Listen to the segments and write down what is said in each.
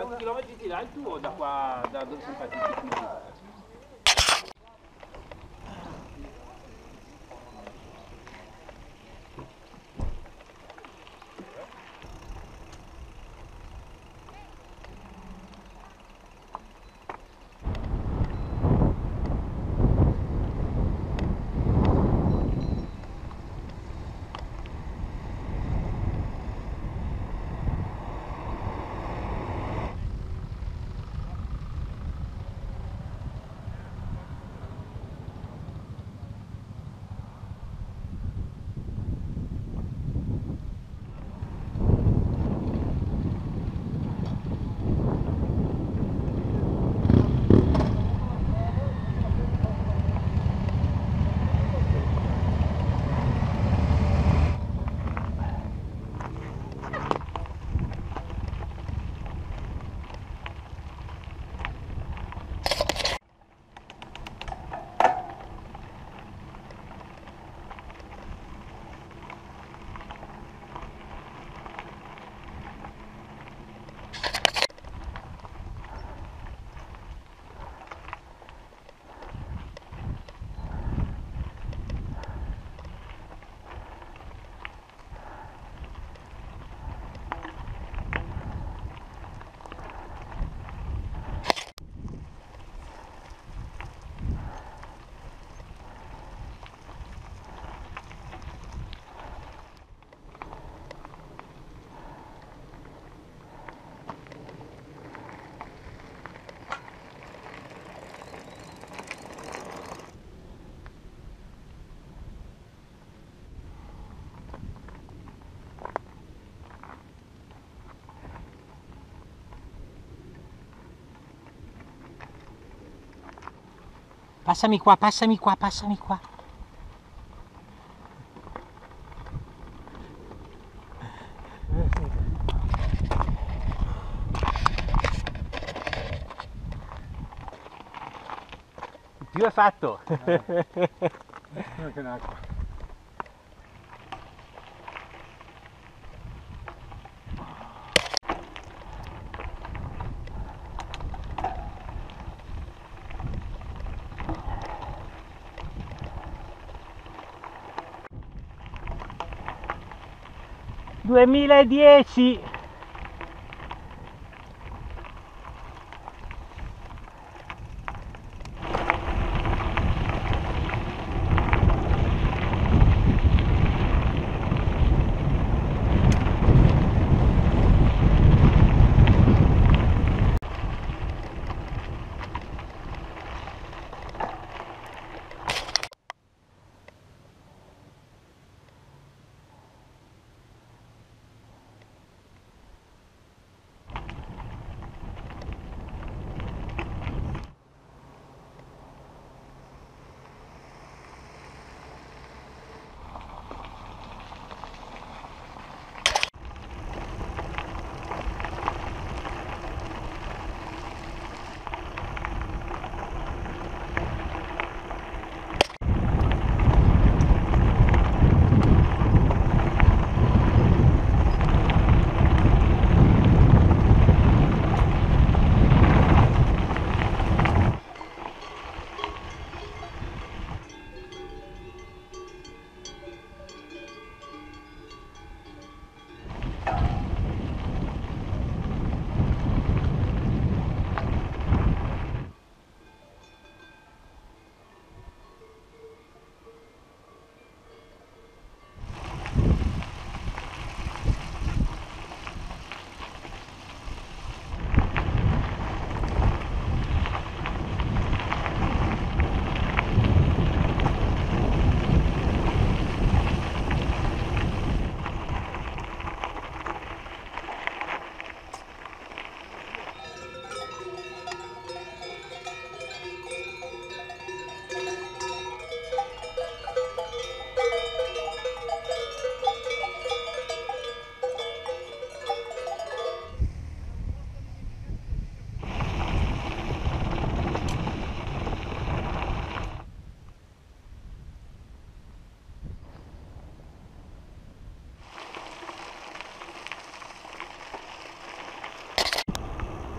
100 km di là il tuo da qua, da dove sono partiti? Passami qua, passami qua, passami qua. Più è fatto. Eh. 2010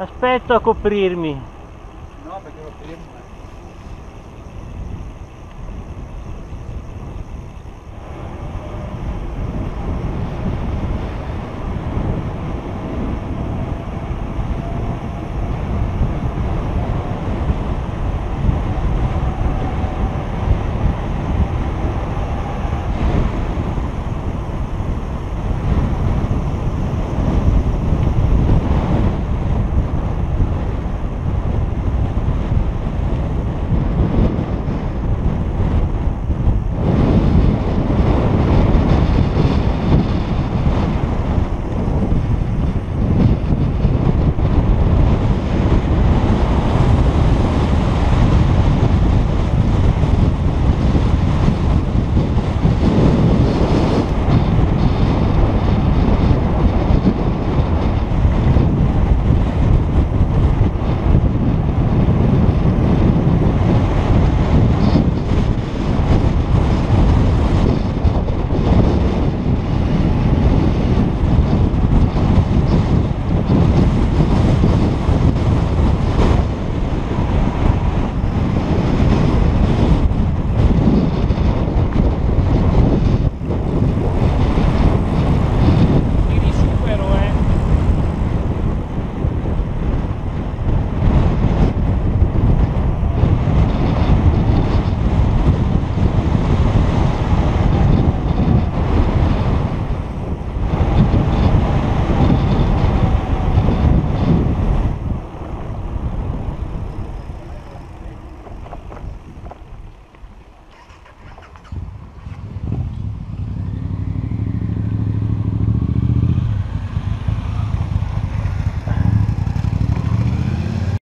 Aspetto a coprirmi. No, perché lo fermo.